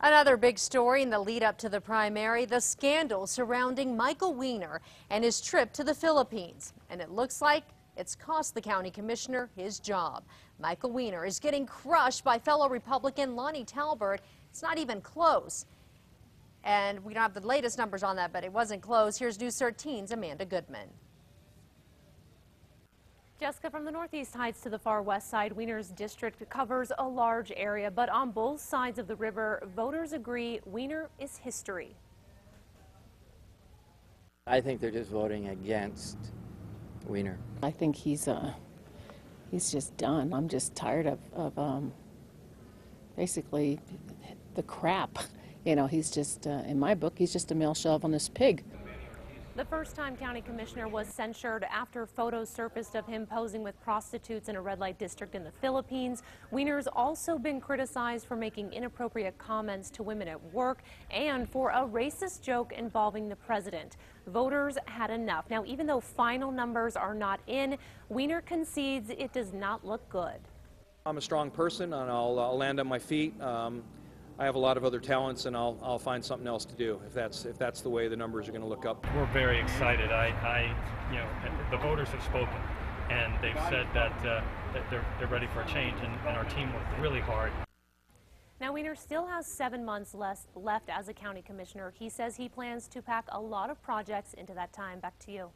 Another big story in the lead up to the primary, the scandal surrounding Michael Wiener and his trip to the Philippines. And it looks like it's cost the county commissioner his job. Michael Wiener is getting crushed by fellow Republican Lonnie Talbert. It's not even close. And we don't have the latest numbers on that, but it wasn't close. Here's News 13's Amanda Goodman. Jessica, from the Northeast Heights to the far west side, Wiener's district covers a large area, but on both sides of the river, voters agree Wiener is history. I think they're just voting against Wiener. I think he's uh, he's just done. I'm just tired of, of um, basically the crap. You know, he's just, uh, in my book, he's just a male chauvinist pig. The first time county commissioner was censured after photos surfaced of him posing with prostitutes in a red light district in the Philippines. Wiener's also been criticized for making inappropriate comments to women at work and for a racist joke involving the president. Voters had enough. Now, even though final numbers are not in, Wiener concedes it does not look good. I'm a strong person and I'll, I'll land on my feet. Um, I have a lot of other talents and I'll, I'll find something else to do if that's, if that's the way the numbers are going to look up. We're very excited. I, I, you know, the voters have spoken and they've said that, uh, that they're, they're ready for a change and, and our team worked really hard. Now, Wiener still has seven months less left as a county commissioner. He says he plans to pack a lot of projects into that time. Back to you.